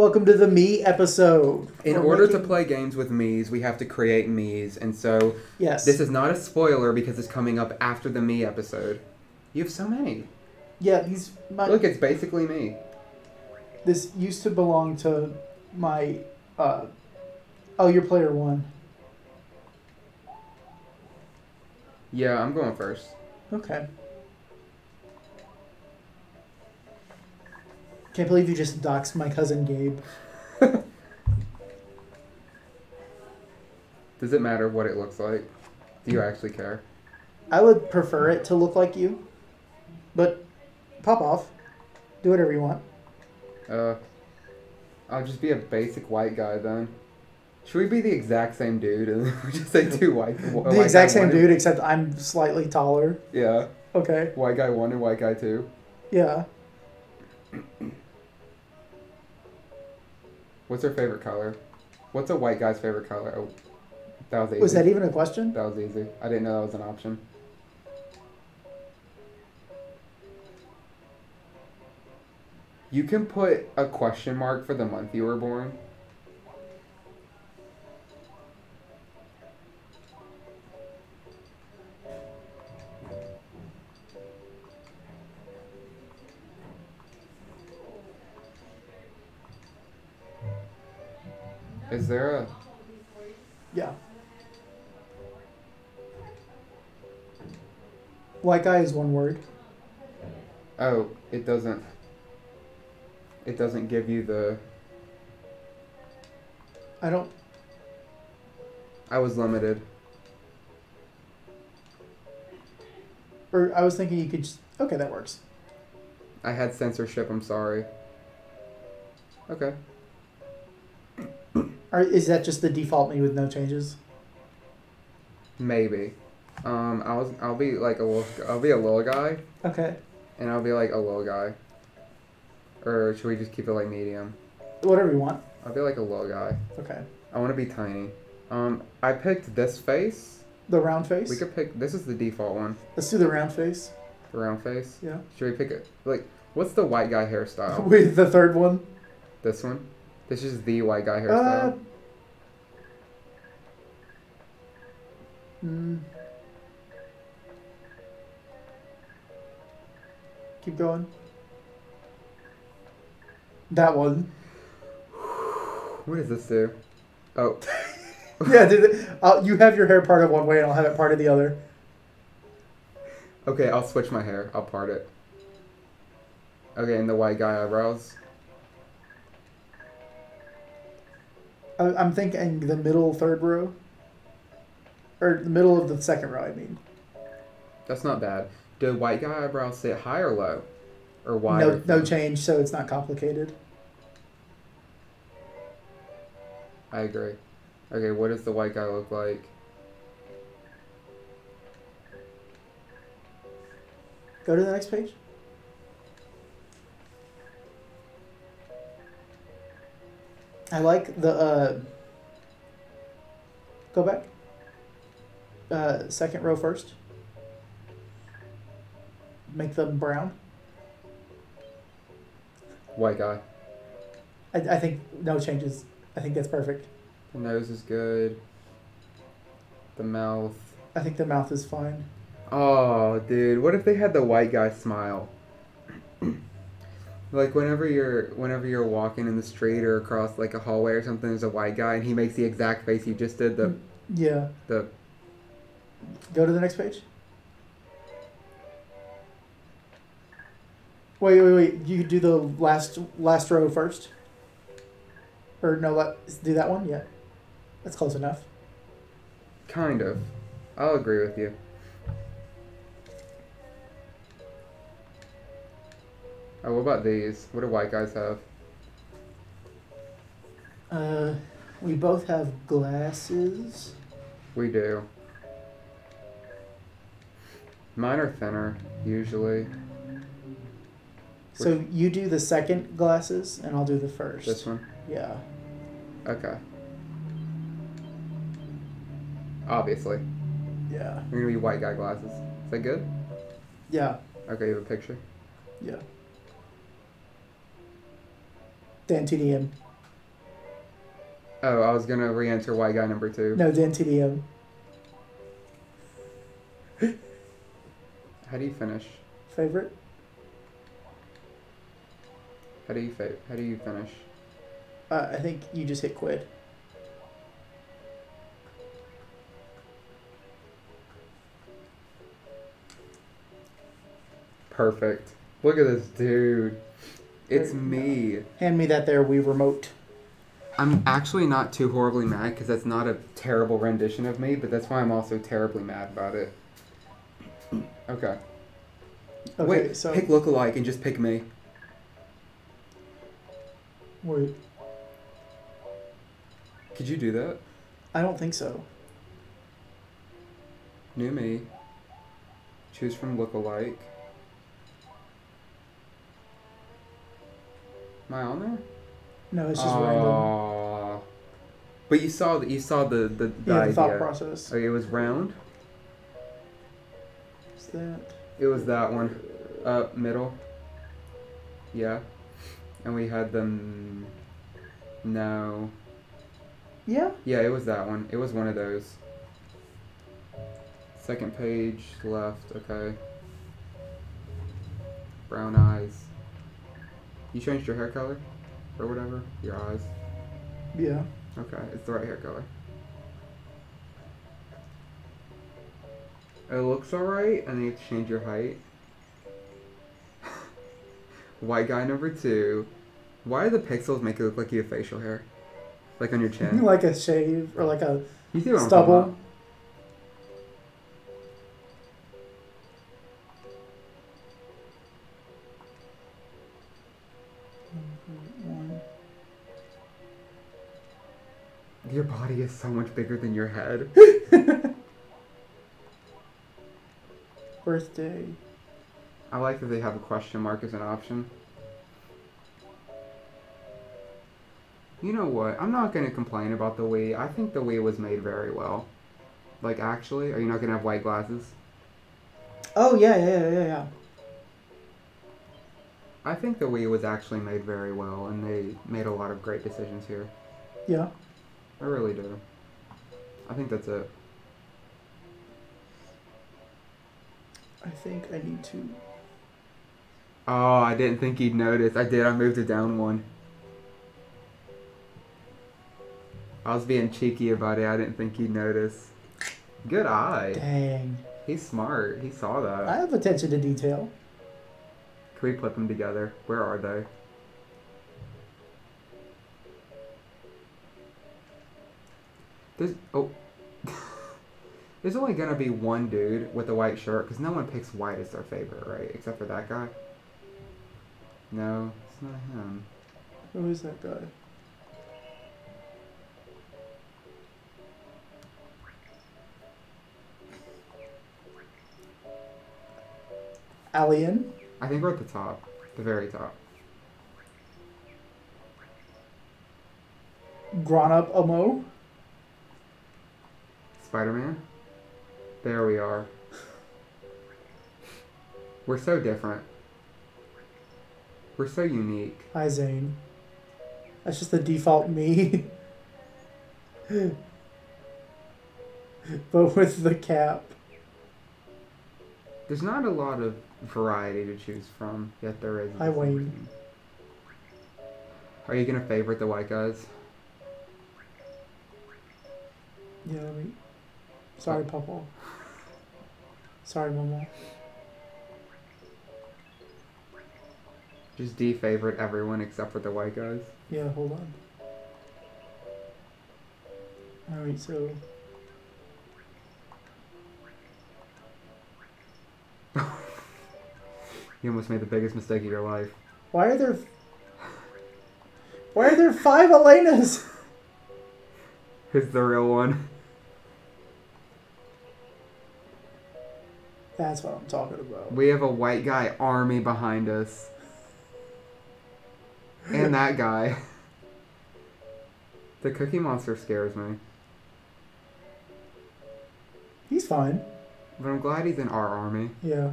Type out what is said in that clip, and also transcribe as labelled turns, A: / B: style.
A: Welcome to the Mii episode.
B: In
A: We're
B: order to play games with Mii's, we have to create Mii's, and so
A: yes,
B: this is not a spoiler because it's coming up after the Mii episode. You have so many.
A: yeah. These my
B: Look, it's basically me.
A: this used to belong to my. uh Oh, you're player one.
B: Yeah, I'm going first.
A: Okay. Can't believe you just doxed my cousin Gabe.
B: Does it matter what it looks like? Do you actually care?
A: I would prefer it to look like you, but pop off. Do whatever you want.
B: Uh, I'll just be a basic white guy then. Should we be the exact same dude and we just say two white?
A: the exact same dude, except I'm slightly taller.
B: Yeah,
A: Okay.
B: white guy one and white guy two.
A: Yeah.
B: What's her favorite color? What's a white guy's favorite color? Oh, that was easy.
A: Was that even a question?
B: That was easy. I didn't know that was an option. You can put a question mark for the month you were born. Is there a
A: Yeah. White guy is one word.
B: Oh, it doesn't. It doesn't give you the.
A: I don't.
B: I was limited.
A: Or I was thinking you could just. Okay, that works.
B: I had censorship. I'm sorry. Okay.
A: Or is that just the default Mii with no changes?
B: Maybe. Um, I was. I'll be like a little. I'll be a little guy,
A: Okay.
B: and I'll be like a little guy. Or should we just keep it like medium?
A: Whatever you want.
B: I'll be like a little guy.
A: Okay.
B: I want to be tiny. Um, I picked this face.
A: The round face.
B: We could pick. This is the default one.
A: Let's do the round face.
B: The round face.
A: Yeah.
B: Should we pick it? Like, what's the white guy hairstyle?
A: With the third one.
B: This one? This is the white guy
A: Uh,
B: hairstyle.
A: mm. Keep going. That one.
B: what does this do? Oh,
A: yeah, dude. I'll, you have your hair parted one way, and I'll have it parted the other.
B: okay, I'll switch my hair. I'll part it. Okay, and the white guy eyebrows.
A: I'm thinking the middle third row, or the middle of the second row. I mean,
B: That's not bad. Do white guy eyebrows sit high or low? Or wide?
A: no no change, so it's not complicated.
B: I agree. Okay, what does the white guy look like?
A: Go to the next page. I like the uh go back. Uh second row first. Make them brown.
B: White guy.
A: I, I think no changes. I think that's perfect.
B: The nose is good. The mouth.
A: I think the mouth is fine.
B: Oh, dude, what if they had the white guy smile? Like whenever you're whenever you're walking in the street or across like a hallway or something, there's a white guy and he makes the exact face you just did. The mm,
A: Yeah.
B: the
A: Go to the next page. Wait, wait, wait. You could do the last last row first. Or no, let do that one. Yeah, that's close enough.
B: kind of. I'll agree with you. Oh, what about these? What do white guys have?
A: Uh, we both have glasses.
B: We do. Mine are thinner usually.
A: So you do the second glasses, and I'll do the first.
B: This one.
A: Yeah.
B: Okay. Obviously.
A: Yeah.
B: We're gonna be white guy glasses. Is that good?
A: Yeah.
B: Okay, you have a picture.
A: Yeah. Dan TDM.
B: Oh, I was gonna re-enter white guy number two.
A: No, Dan TDM.
B: How do you finish?
A: Favorite?
B: How do you fa- How do you finish?
A: Uh, I think you just hit quid.
B: Perfect. Look at this dude. It's me.
A: Hand me that there, Wii remote.
B: I'm actually not too horribly mad because that's not a terrible rendition of me, but that's why I'm also terribly mad about it. Okay.
A: Okay,
B: Wait,
A: so
B: pick lookalike and just pick me.
A: wait,
B: Could you do that?
A: I don't think so.
B: New Mii. Choose from lookalike. Am I on there?
A: No, it's just oh. random.
B: Aw. But you saw the you saw the the, the
A: Yeah, the
B: idea.
A: thought process.
B: Okay, it was round.
A: Is that
B: It was that one. Up middle. Yeah. And we had them. No.
A: yeah?
B: Yeah, it was that one. It was one of those. Second page left. Okay. Brown eyes. You changed your hair color, or whatever. Your eyes.
A: Yeah.
B: Okay, it's the right hair color. It looks alright, and then you have to change your height. White guy number two. Why do the pixels make it look like you have facial hair? Like on your chin?
A: like a shave or like a
B: You see what
A: stubble.
B: Your body is so much bigger than your head.
A: Birthday.
B: I like that they have a question mark as an option. You know what? I'm not gonna complain about the Wii. I think the Wii was made very well. Like, actually, are you not gonna have white glasses?
A: Oh yeah, yeah, yeah, yeah, yeah.
B: I think the Wii was actually made very well, and they made a lot of great decisions here.
A: Yeah.
B: I really do. I think that's it.
A: I think I need to.
B: Oh, I didn't think he'd notice. I did. I moved it down one. I was being cheeky about it. I didn't think he'd notice. Good eye.
A: Dang.
B: He's smart. He saw that.
A: I have attention to detail.
B: Can we put them together? Where are they? There's oh. There's only gonna be one dude with a white shirt because no one picks white as their favorite, right? Except for that guy. No, it's not him.
A: Who is that guy? Alien.
B: I think we're at the top, the very top.
A: Grown up Omo.
B: Spider Man. There we are. We're so different. We're so unique.
A: Hi Zane. That's just the default Mii. but with the cap.
B: There's not a lot of variety to choose from, yet there is.
A: Hi, Wayne.
B: Are you gonna favorite the white guys?
A: Yeah, let me. Sorry, Papa. Sorry, Mama.
B: Just de-favorite everyone except for the white guys.
A: Yeah, hold on. Alright, so.
B: You almost made the biggest mistake of your life.
A: Why are there. Why are there five Elenas?
B: Who's the real one?
A: That's what I'm talking about.
B: We have a white guy army behind us. And that guy. The Cookie Monster scares me.
A: He's fine.
B: But I'm glad he's in our army.
A: Yeah.